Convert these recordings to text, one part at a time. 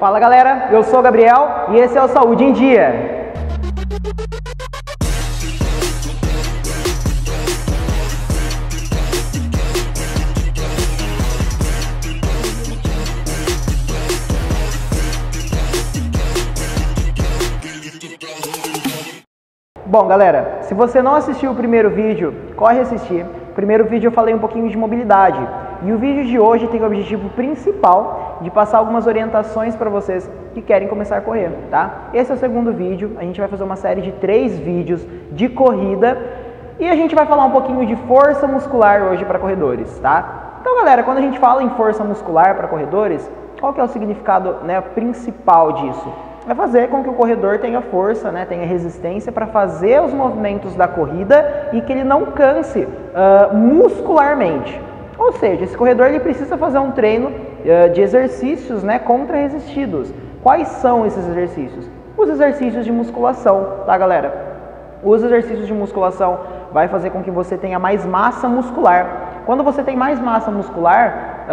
Fala galera, eu sou o Gabriel e esse é o Saúde em Dia. Bom, galera, se você não assistiu o primeiro vídeo, corre assistir. No primeiro vídeo eu falei um pouquinho de mobilidade. E o vídeo de hoje tem o objetivo principal de passar algumas orientações para vocês que querem começar a correr, tá? Esse é o segundo vídeo. A gente vai fazer uma série de três vídeos de corrida e a gente vai falar um pouquinho de força muscular hoje para corredores, tá? Então, galera, quando a gente fala em força muscular para corredores, qual que é o significado né, principal disso? é fazer com que o corredor tenha força, né, tenha resistência para fazer os movimentos da corrida e que ele não canse uh, muscularmente. Ou seja, esse corredor ele precisa fazer um treino uh, de exercícios né, contra-resistidos. Quais são esses exercícios? Os exercícios de musculação, tá galera? Os exercícios de musculação vai fazer com que você tenha mais massa muscular. Quando você tem mais massa muscular,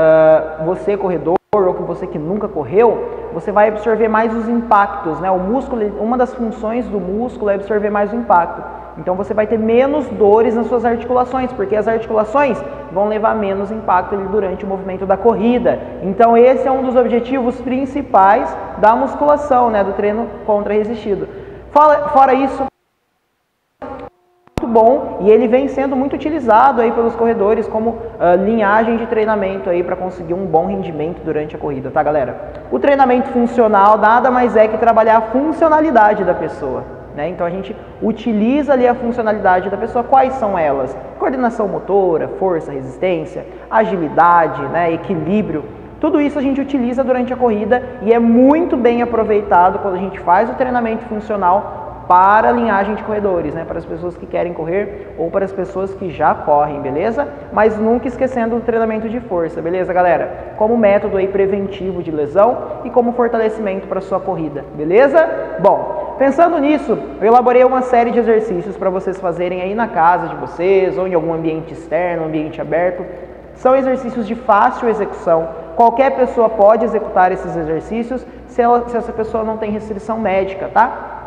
uh, você corredor ou que você que nunca correu, você vai absorver mais os impactos, né? O músculo, uma das funções do músculo é absorver mais o impacto. Então você vai ter menos dores nas suas articulações, porque as articulações vão levar menos impacto durante o movimento da corrida. Então esse é um dos objetivos principais da musculação, né, do treino contra resistido. Fora isso, muito bom e ele vem sendo muito utilizado aí pelos corredores como uh, linhagem de treinamento aí para conseguir um bom rendimento durante a corrida, tá galera? O treinamento funcional nada mais é que trabalhar a funcionalidade da pessoa, né? Então a gente utiliza ali a funcionalidade da pessoa, quais são elas? Coordenação motora, força, resistência, agilidade, né? equilíbrio. Tudo isso a gente utiliza durante a corrida e é muito bem aproveitado quando a gente faz o treinamento funcional para a linhagem de corredores, né? para as pessoas que querem correr ou para as pessoas que já correm, beleza? Mas nunca esquecendo o treinamento de força, beleza, galera? Como método aí preventivo de lesão e como fortalecimento para a sua corrida, beleza? Bom, pensando nisso, eu elaborei uma série de exercícios para vocês fazerem aí na casa de vocês ou em algum ambiente externo, ambiente aberto. São exercícios de fácil execução. Qualquer pessoa pode executar esses exercícios se, ela, se essa pessoa não tem restrição médica, tá?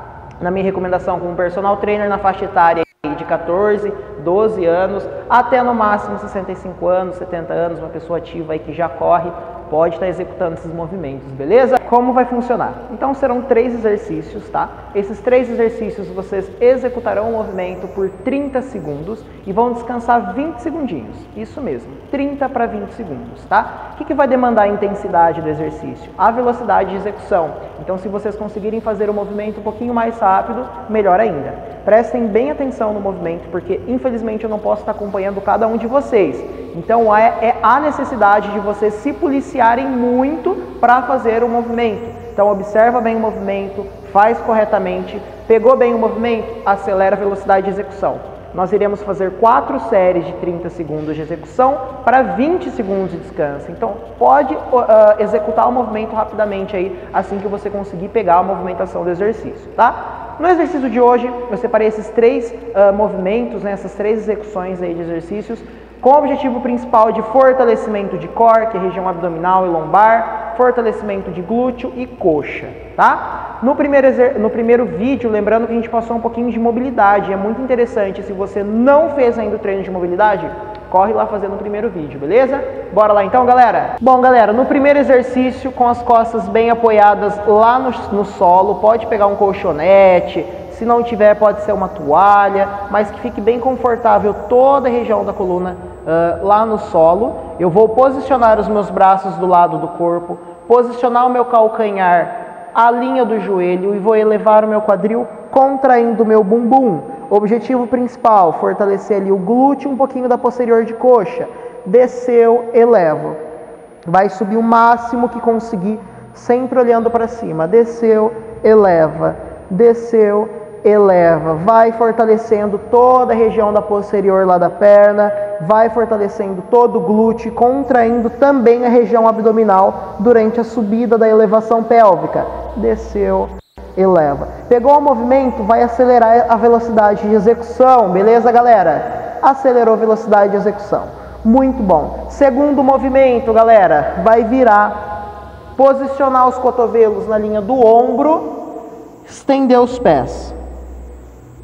na minha recomendação como personal trainer na faixa etária de 14, 12 anos, até no máximo 65 anos, 70 anos, uma pessoa ativa aí que já corre, pode estar executando esses movimentos, beleza? Como vai funcionar? Então serão três exercícios, tá? Esses três exercícios vocês executarão o movimento por 30 segundos e vão descansar 20 segundinhos. Isso mesmo, 30 para 20 segundos, tá? O que, que vai demandar a intensidade do exercício? A velocidade de execução. Então se vocês conseguirem fazer o movimento um pouquinho mais rápido, melhor ainda. Prestem bem atenção no movimento, porque infelizmente eu não posso estar acompanhando cada um de vocês. Então é, é a necessidade de vocês se policiarem muito para fazer o movimento. Então observa bem o movimento, faz corretamente, pegou bem o movimento, acelera a velocidade de execução. Nós iremos fazer quatro séries de 30 segundos de execução para 20 segundos de descanso. Então pode uh, executar o movimento rapidamente aí, assim que você conseguir pegar a movimentação do exercício, tá? No exercício de hoje, eu separei esses três uh, movimentos, né, essas três execuções aí de exercícios com o objetivo principal de fortalecimento de core, que é região abdominal e lombar, fortalecimento de glúteo e coxa, tá? No primeiro, no primeiro vídeo, lembrando que a gente passou um pouquinho de mobilidade, é muito interessante, se você não fez ainda o treino de mobilidade, corre lá fazer no primeiro vídeo, beleza? Bora lá então, galera? Bom, galera, no primeiro exercício, com as costas bem apoiadas lá no, no solo, pode pegar um colchonete, se não tiver, pode ser uma toalha, mas que fique bem confortável toda a região da coluna uh, lá no solo. Eu vou posicionar os meus braços do lado do corpo, posicionar o meu calcanhar à linha do joelho e vou elevar o meu quadril contraindo o meu bumbum. Objetivo principal, fortalecer ali o glúteo, um pouquinho da posterior de coxa. Desceu, elevo. Vai subir o máximo que conseguir, sempre olhando para cima. Desceu, eleva. Desceu, eleva, vai fortalecendo toda a região da posterior lá da perna, vai fortalecendo todo o glúteo, contraindo também a região abdominal durante a subida da elevação pélvica. Desceu, eleva. Pegou o movimento, vai acelerar a velocidade de execução, beleza, galera? Acelerou a velocidade de execução. Muito bom. Segundo movimento, galera, vai virar Posicionar os cotovelos na linha do ombro, estender os pés.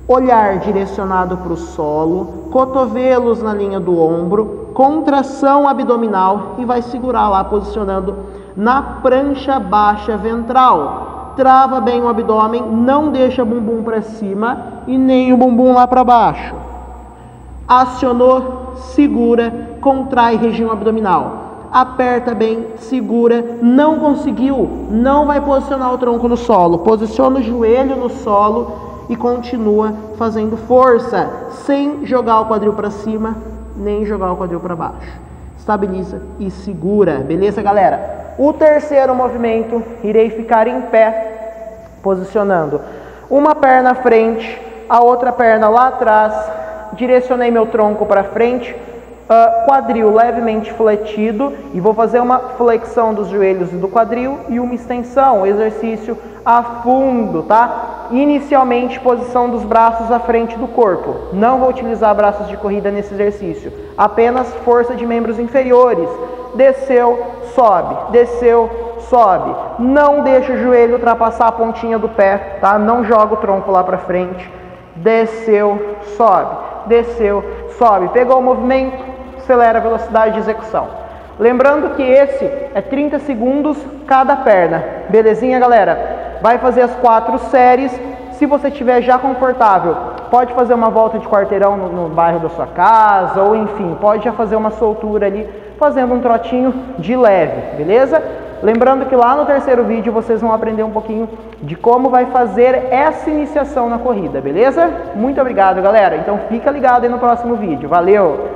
Olhar direcionado para o solo, cotovelos na linha do ombro, contração abdominal e vai segurar lá posicionando na prancha baixa ventral. Trava bem o abdômen, não deixa o bumbum para cima e nem o bumbum lá para baixo. Acionou, segura, contrai região abdominal. Aperta bem, segura, não conseguiu, não vai posicionar o tronco no solo. Posiciona o joelho no solo e continua fazendo força, sem jogar o quadril para cima, nem jogar o quadril para baixo. Estabiliza e segura, beleza, galera? O terceiro movimento, irei ficar em pé, posicionando uma perna à frente, a outra perna lá atrás, direcionei meu tronco para frente, uh, quadril levemente fletido e vou fazer uma flexão dos joelhos e do quadril e uma extensão, exercício a fundo, tá? Inicialmente, posição dos braços à frente do corpo. Não vou utilizar braços de corrida nesse exercício, apenas força de membros inferiores. Desceu, sobe, desceu, sobe. Não deixa o joelho ultrapassar a pontinha do pé, tá? Não joga o tronco lá para frente. Desceu, sobe, desceu, sobe. Pegou o movimento, acelera a velocidade de execução. Lembrando que esse é 30 segundos cada perna. Belezinha, galera? Vai fazer as quatro séries. Se você estiver já confortável, pode fazer uma volta de quarteirão no, no bairro da sua casa, ou enfim, pode já fazer uma soltura ali fazendo um trotinho de leve, beleza? Lembrando que lá no terceiro vídeo vocês vão aprender um pouquinho de como vai fazer essa iniciação na corrida, beleza? Muito obrigado, galera. Então fica ligado aí no próximo vídeo. Valeu!